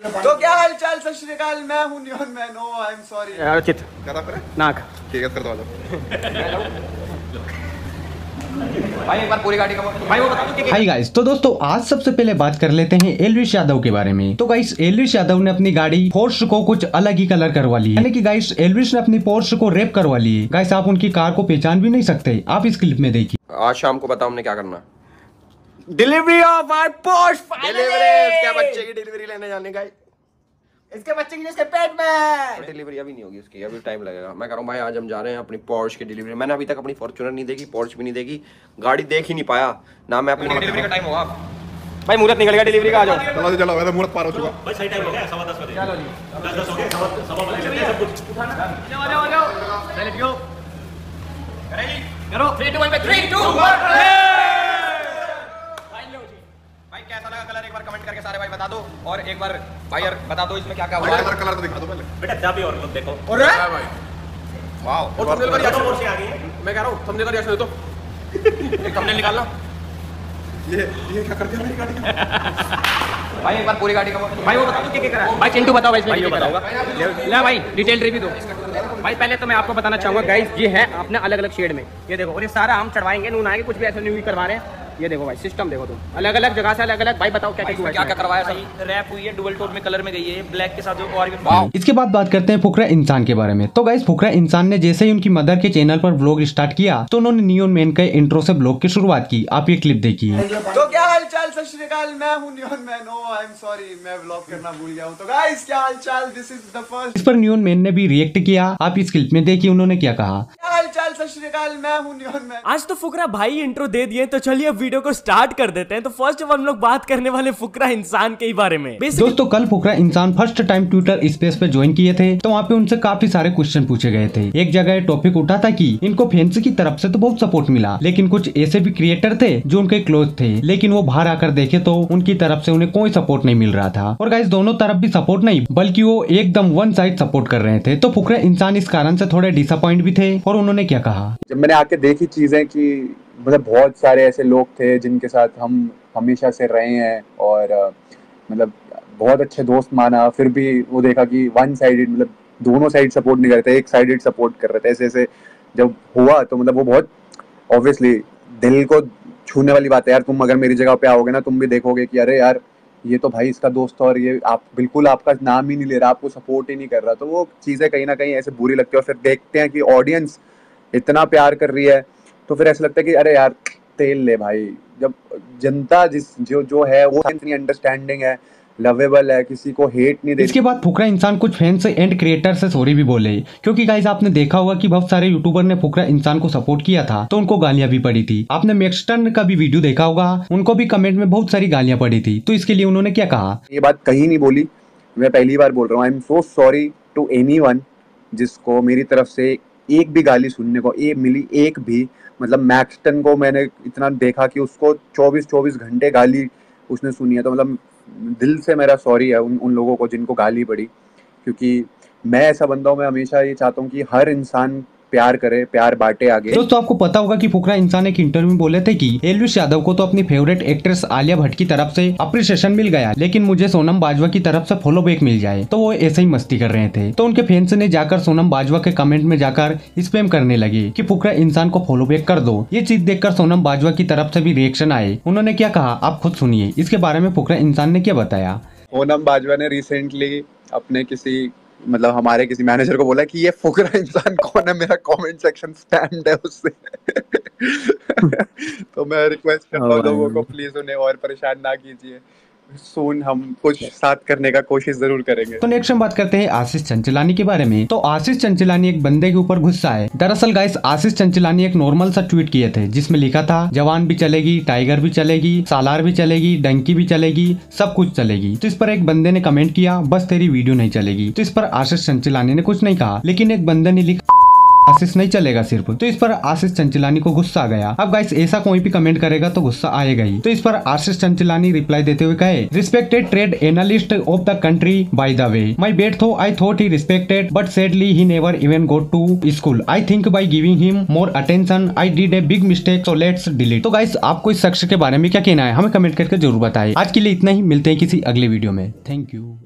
तो क्या हाल चाल सत श्रीकाल मैं हूँ Neon Man oh I am sorry चित। करा फिर नाक। ठीक है फिर तो आ जाओ। भाई एक बार पूरी गाड़ी का भाई वो बता दो हाय गाइस तो दोस्तों आज सबसे पहले बात कर लेते हैं एलविश यादव के बारे में। तो गाइस एलविश यादव ने अपनी गाड़ी फोर्स को कुछ अलग ही कलर करवा ली यानी कि गाइस एलविश ने अपनी पोर्स को रेप करवा ली है। गाइस आप उनकी कार को पहचान भी नहीं सकते। आप इस क्लिप में देखिए। आज शाम को बताओ हमने क्या करना delivery of our post delivery बच्चे की डिलीवरी लेने जाने का इसके बच्चे की जिसके पेट में डिलीवरी अभी नहीं होगी उसकी अभी टाइम लगेगा। मैं कह रहा हूँ भाई आज हम जा रहे हैं अपनी पॉर्श की डिलीवरी मैंने अभी तक अपनी फॉर्चुनर नहीं देखी पॉर्श भी नहीं देखी गाड़ी देख ही नहीं पाया। ना मैं अपनी डिलीवरी का टाइम होगा। भाई मुहूर्त निकल गया डिलीवरी का आ जाओ चलो चलो मैं मुहूर्त पार हो चुका। भाई कैसा लगा कलर एक बार कमेंट करके सारे भाई बता दो और एक बार भाई यार बता दो इसमें क्या क्या हुआ। भाई है कलर कलर तो दिखा दो पहले। बेटा जा भी और मत देखो। और वाओ और का reaction? और से आ गई है मैं कह रहा हूँ thumbnail का रिएक्शन दे तो एक thumbnail निकालना ये ये क्या कर दिया मेरी गाड़ी का? भाई एक बार पूरी गाड़ी का भाई वो बता दो कि क्या करा है? भाई चिंटू बताओ भाई इसमें क्या बताऊँगा ले भाई डिटेल रिव्यू दो। भाई पहले तो मैं आपको बताना चाहूँगा गाइस ये है अपने अलग अलग शेड में। ये देखो और ये सारा हम चढ़वाएँगे नून आएँगे कुछ भी ऐसे नहीं करवा रहे हैं। ये देखो भाई सिस्टम देखो तुम। अलग अलग जगह से अलग अलग भाई बताओ क्या क्या क्या क्या करवाया सब? रैप हुई है डुअल टोन में कलर में गई है ब्लैक के साथ और भी इसके बाद बात करते हैं फुकरा इंसान के बारे में। तो गाइस फुकरा इंसान ने जैसे ही उनकी मदर के चैनल पर ब्लॉग स्टार्ट किया तो उन्होंने नियोन मैन के इंट्रो से ब्लॉग की शुरुआत की। आप ये क्लिप देखिए। तो क्या हाल चाल सत श्रीकाल मैं हूँ Neon Man oh I am sorry मैं व्लॉग करना भूल गया हूँ। तो गाइस क्या हाल चाल दिस इज़ द फ़र्स्ट इस पर नियोन मैन ने भी रिएक्ट किया। आप इस क्लिप में देखिए उन्होंने क्या कहा। हाल चाल सत श्रीकाल मैं हूँ नियन मैन आज तो फुकरा भाई इंट्रो दे दिए तो चलिए अब वीडियो को स्टार्ट कर देते हैं। तो फ़र्स्ट ऑफ़ हम लोग बात करने वाले फुकरा इंसान के ही बारे में Basically, दोस्तों कल Fukra Insaan first time Twitter space पे ज्वाइन किए थे तो वहाँ पे उनसे काफ़ी सारे क्वेश्चन पूछे गए थे। एक जगह टॉपिक उठा था कि इनको फैंस की तरफ़ से तो बहुत सपोर्ट मिला लेकिन कुछ ऐसे भी क्रिएटर थे जो उनके क्लोज थे लेकिन वो बाहर आकर देखे तो उनकी तरफ़ से उन्हें कोई सपोर्ट नहीं मिल रहा था। और गाइस दोनों तरफ़ भी सपोर्ट नहीं बल्कि वो एकदम वन साइड सपोर्ट कर रहे थे। तो फुकरा इंसान इस कारण से थोड़े डिसअपॉइंट भी थे और उन्होंने क्या कहा? जब मैंने आके देखी चीज़ें कि मतलब बहुत सारे ऐसे लोग थे जिनके साथ हम हमेशा से रहे हैं और मतलब बहुत अच्छे दोस्त माना, फिर भी वो देखा कि वन साइडेड मतलब दोनों साइड सपोर्ट नहीं कर रहे थे एक साइडेड सपोर्ट कर रहे थे। ऐसे ऐसे जब हुआ तो मतलब वो बहुत ऑब्वियसली दिल को छूने वाली बात है, यार, तुम अगर मेरी जगह पे आओगे ना, तुम भी देखोगे कि अरे यार, ये तो भाई इसका दोस्त और ये आप, बिल्कुल आपका नाम ही नहीं ले रहा, आपको सपोर्ट ही नहीं कर रहा। तो वो चीज़ें कहीं ना कहीं ऐसे बुरी लगती है और फिर देखते हैं कि ऑडियंस इतना प्यार कर रही है तो फिर ऐसा लगता है कि अरे यार तेल ले भाई। जब जनता जिस जो जो है वो इतनी अंडरस्टैंडिंग है लवेबल है किसी को हेट नहीं देती। इसके बाद फुकरा इंसान कुछ फैंस एंड क्रिएटर से सॉरी भी बोले। क्योंकि गाइस आपने देखा होगा कि बहुत सारे यूट्यूबर ने फुकरा इंसान को सपोर्ट किया था तो उनको गालियाँ भी पड़ी थी। आपने मैक्सटन का भी वीडियो देखा होगा उनको भी कमेंट में बहुत सारी गालियाँ पड़ी थी। तो इसके लिए उन्होंने क्या कहा? ये बात कहीं नहीं बोली। मैं पहली बार बोल रहा हूँ। I am so sorry to any जिसको मेरी तरफ़ से एक भी गाली सुनने को, एक मिली, एक भी मतलब मैक्सटन को मैंने इतना देखा कि उसको 24 24 घंटे गाली उसने सुनी है तो मतलब दिल से मेरा सॉरी है उन उन लोगों को जिनको गाली पड़ी। क्योंकि मैं ऐसा बंदा हूँ, मैं हमेशा ये चाहता हूँ कि हर इंसान प्यार करे प्यार बांटे आगे। दोस्तों आपको पता होगा कि फुकरा इंसान एक इंटरव्यू में बोले थे कि एलविश यादव को तो अपनी फेवरेट एक्ट्रेस आलिया भट्ट की तरफ़ से अप्रिसिएशन मिल गया लेकिन मुझे सोनम बाजवा की तरफ़ से फॉलो बैक मिल जाए। तो वो ऐसे ही मस्ती कर रहे थे। तो उनके फैंस ने जाकर सोनम बाजवा के कमेंट में जाकर स्पैम करने लगे कि फुकरा इंसान को फॉलो बैक कर दो। ये चीज़ देखकर सोनम बाजवा की तरफ़ से भी रिएक्शन आए। उन्होंने क्या कहा? आप खुद सुनिए। इसके बारे में फुकरा इंसान ने क्या बताया? सोनम बाजवा ने रिसेंटली अपने किसी मतलब हमारे किसी मैनेजर को बोला कि ये फुकरा इंसान कौन है? मेरा कमेंट सेक्शन स्पैम्ड है उससे। तो मैं रिक्वेस्ट करता हूँ लोगों को प्लीज़ उन्हें और परेशान ना कीजिए। सून हम कुछ साथ करने का कोशिश ज़रूर करेंगे। तो नेक्स्ट हम बात करते हैं आशीष चंचलानी के बारे में। तो आशीष चंचलानी एक बंदे के ऊपर गुस्सा है। दरअसल गाइस आशीष चंचलानी एक नॉर्मल सा ट्वीट किए थे जिसमें लिखा था जवान भी चलेगी टाइगर भी चलेगी सालार भी चलेगी डंकी भी चलेगी सब कुछ चलेगी। तो इस पर एक बंदे ने कमेंट किया बस तेरी वीडियो नहीं चलेगी। तो इस पर आशीष चंचलानी ने कुछ नहीं कहा लेकिन एक बंदे ने लिखा आशीष नहीं चलेगा सिर्फ़। तो इस पर आशीष चंचलानी को गुस्सा आ गया। अब गाइस ऐसा कोई भी कमेंट करेगा तो गुस्सा आएगा ही। तो इस पर आशीष चंचलानी रिप्लाई देते हुए कहे respected trade analyst of the country by the way my bet tho I thought he respected but sadly he never even go to school I think by giving him more attention I did a big mistake so let's delete तो guys आपको इस शख्स के बारे में क्या कहना है? हमें कमेंट करके ज़रूर बताए। आज के लिए इतना ही। मिलते हैं किसी अगले वीडियो में। Thank you